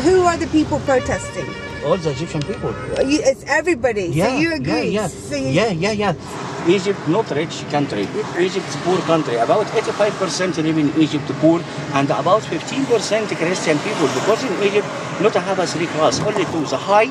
Who are the people protesting? all the Egyptian people. It's everybody. Yeah, so you agree? Yeah, yeah, So you, yeah, yeah, yeah. Egypt not rich country. Egypt is poor country. About 85% live in Egypt poor, and about 15% Christian people. Because in Egypt, not have a three class, only two: the high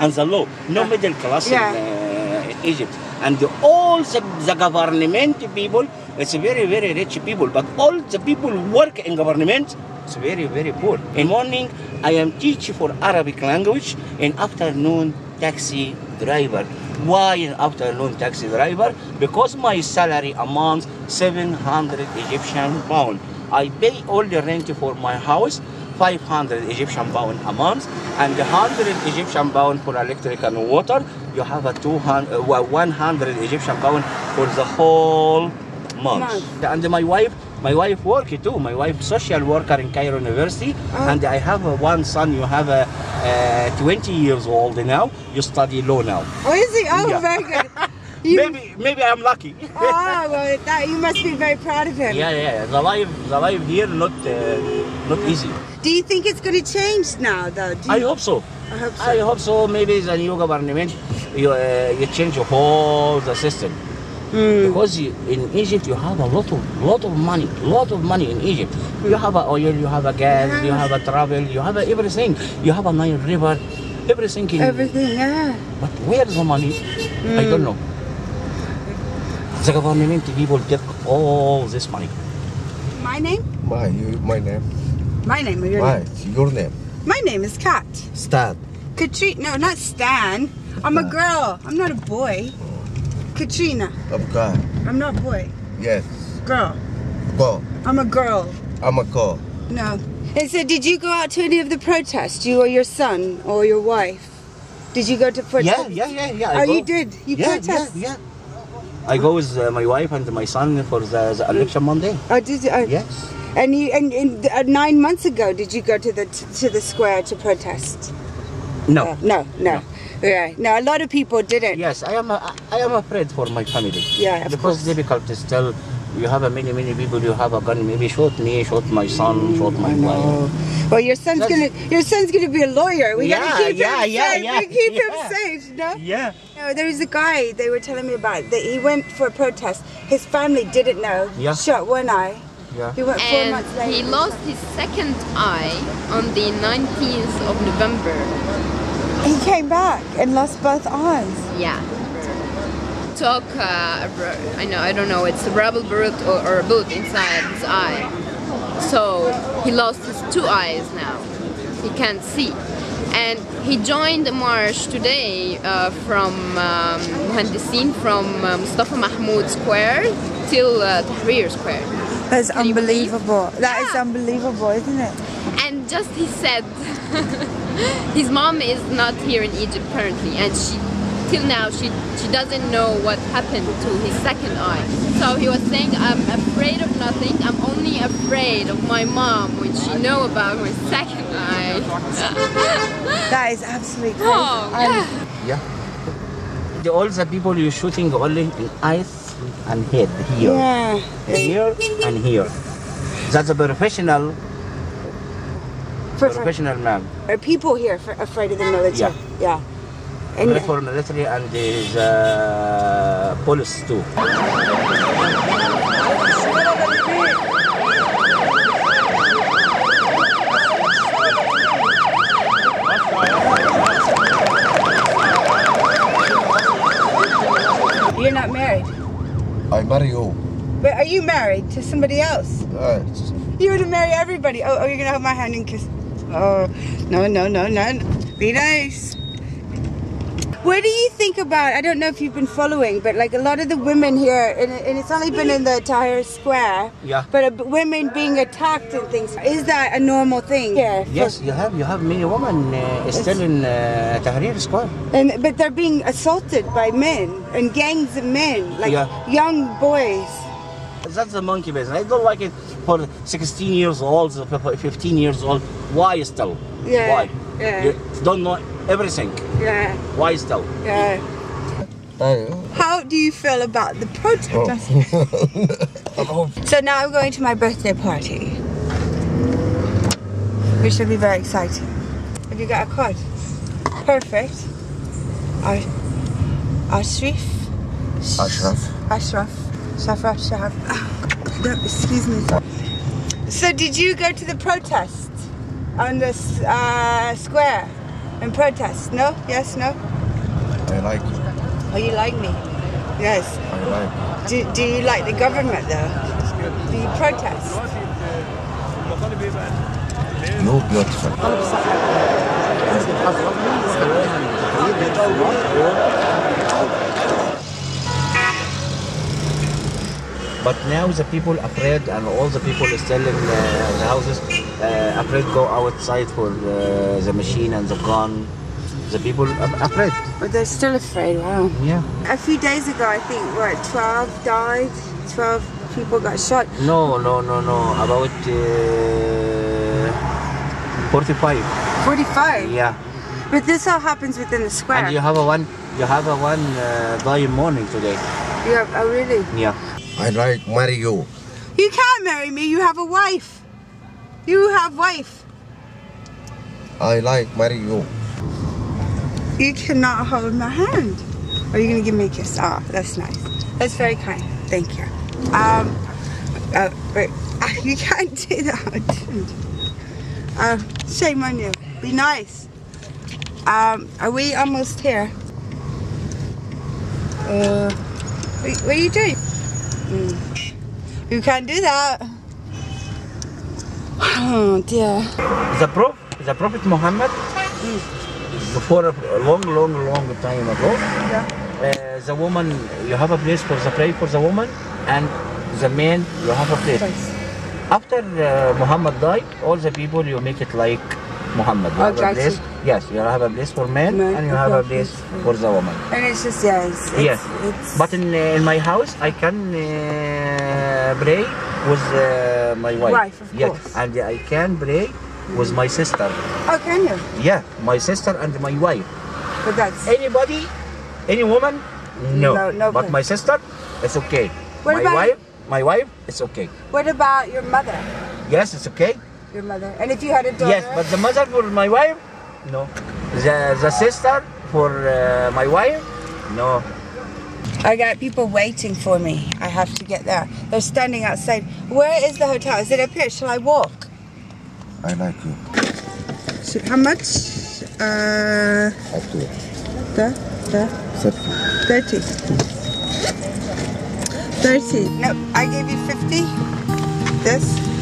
and the low. No middle class Yeah. in, uh, Egypt. And the, all the, the government people, it's very very rich people. But all the people work in government, it's very very poor. In morning, I am teach for Arabic language. In afternoon, taxi driver. Why in afternoon taxi driver? Because my salary amounts 700 Egyptian pound. I pay all the rent for my house, 500 Egyptian pound a month, and 100 Egyptian pound for electric and water. You have a 200, uh, well, 100 Egyptian pound for the whole month. Month. And my wife, my wife work too. My wife social worker in Cairo University, Oh. and I have one son. You have a uh, 20 years old now. You study law now. Oh, is he? Oh, Yeah. very good. You, maybe maybe I'm lucky. Oh, well, that, you must be very proud of him. yeah, yeah. The life the life here not uh, not easy. Do you think it's going to change now, though? You, I hope so. I hope so. I hope so. Maybe the new government you uh, you change the whole the system. Hmm. Because you, in Egypt you have a lot of lot of money, lot of money in Egypt. You hmm. have a oil, you have a gas, you have a travel, you have a everything. You have a Nile River, everything. In, Everything, yeah. But where's the money? I don't hmm. know. The government people get all this money. My name? My, you, my name. My name. Or your My, name? your name. My name is Kat. Stan. Katrena. No, not Stan. I'm a girl. I'm not a boy. Katrena. Okay. I'm not boy. Yes. Girl. Go. I'm a girl. I'm a girl. No. And so, did you go out to any of the protests? You or your son or your wife? Did you go to protest? yeah, yeah, yeah. I Oh, go. you did. You yeah, protest. Yeah, yeah. I go with uh, my wife and my son for the, the election Monday. Oh, did you? Oh. Yes. And you and, and uh, nine months ago, did you go to the to the square to protest? No. Uh, no, no. Right. Now a lot of people didn't. Yes, I am. A, I am afraid for my family. Yeah, of because difficult to tell. You have a many many people. You have a gun. Maybe shoot me, shoot my son, mm, shoot my wife. Well, your son's That's- gonna your son's gonna be a lawyer. We Yeah, gotta keep yeah, him yeah, safe. yeah, we keep yeah. him safe, no? Yeah. No, there was a guy they were telling me about that he went for a protest. His family didn't know. Yeah. Shot one eye. Yeah. He went four months later. he lost his second eye on the 19th of November. He came back and lost both eyes. Yeah. Took uh, I know I don't know it's a rubber bullet or, or a bullet inside his eye. So he lost his two eyes now. He can't see. And he joined the march today uh, from um, Muhandisin from uh, Mustafa Mahmoud Square till uh, Tahrir Square. That's Can unbelievable. That is Yeah. unbelievable, isn't it? And just he said his mom is not here in Egypt currently and she till now she she doesn't know what happened to his second eye. So he was saying I'm afraid of nothing, I'm only afraid of my mom when she know about my second eye. That is absolutely oh, crazy. Oh, yeah. Yeah. The, all the people you're shooting only in eyes and head here, Yeah. here and here. That's a professional For, for, professional man. are people here for, afraid of the military? Yeah. yeah. And Not for military and there is uh, police too. you're not married. I marry you. But are you married to somebody else? Uh, You would marry everybody. Oh, oh, you're gonna hold my hand and kiss. Oh, no, no, no, no. Be nice. What do you think about? I don't know if you've been following, but like a lot of the women here, and, and it's only been in the Tahrir Square. Yeah. But uh, women being attacked and things. Is that a normal thing here? for- Yes, you have you have many women uh, still in uh, Tahrir Square. And but they're being assaulted by men and gangs of men, like Yeah. young boys. That's the monkey business. I don't like it people 16 years old, 15 years old. Why still? Yeah, Why? yeah. You don't know everything. Yeah, Why still? yeah. How do you feel about the protest? oh. So now I'm going to my birthday party, which should be very exciting. Have you got a card? Perfect. Ar- Ashraf? Ashraf. Ashraf. Shafraf Shahab. No, excuse me. So did you go to the protest on the uh, square and protest? No? Yes? No? I like you. Oh, you like me? Yes. I like Do, do you like the government though? Do you protest? you. You beautiful. But now the people afraid, and all the people still selling uh, the houses uh, afraid go outside for uh, the machine and the gun. The people are afraid. But they're still afraid, wow. Yeah. A few days ago, I think, what, 12 died? 12 people got shot. No, no, no, no. About uh, 45. 45? Yeah. But this all happens within the square. And you have a one. You have a one uh, die morning today. You have- oh, really? Yeah. I like marry you. You can't marry me, you have a wife. You have wife. I like marry you. You cannot hold my hand. Are you gonna give me a kiss? Ah, that's nice. That's very kind. Thank you. Um, uh, uh, you can't do that. Uh, shame on you. Be nice. Um, are we almost here? Uh, what, what are you doing? Mm. You can't do that. Oh dear. The Prophet, the Prophet Muhammad, before a long, long, long time ago, Yeah. uh, the woman, you have a place for the pray for the woman, and the man, you have a place. Thanks. After uh, Muhammad died, all the people you make it like Muhammad. You Have a got place. you. Yes, you have a place for men, Men, and you have a place for the woman. And it's just yes. It's, Yes. It's, But in uh, in my house, I can uh, pray with uh, my wife. Wife, of yes, course. and I can pray with my sister. oh, can you? Yeah, my sister and my wife. But that's Anybody, any woman, no. No, no but my sister, it's okay. What my about- wife, my wife, it's okay. What about your mother? Yes, it's okay. Your mother. And if you had a daughter? Yes, but the mother for my wife, no. The the sister for uh, my wife, no. I got people waiting for me. I have to get there. They're standing outside. Where is the hotel? Is it up here? Shall I walk? I like you. So how much? Uh, Up to the, the, Thirty. 30. 30. No, I gave you 50. This.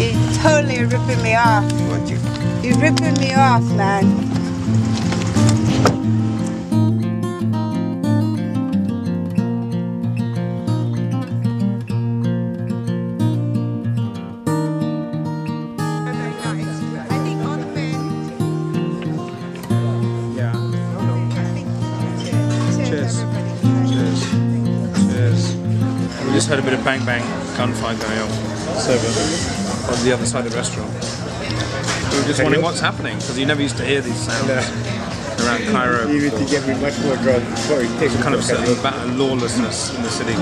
You totally ripping me off. Want you? You're ripping me off, man. Yeah. Cheers. Cheers. Cheers. We just heard a bit of bang bang gunfire going on. So uh, on the other side of the restaurant. We were just wondering what's happening because you never used to hear these sounds around Cairo. Even to get me much more drunk. Sorry, take It's kind of a about lawlessness in the city.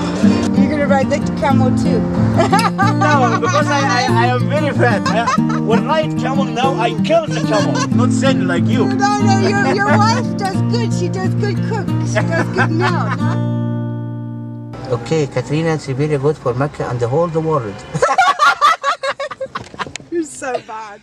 You're gonna ride the camel too. No, because I, I, I am very fat. I, when ride camel now, I kill the camel, not send like you. No, no, your, your wife does good. She does good cook. She does good now. Okay, Katrena, it's very good for Mecca and the whole the world. So bad.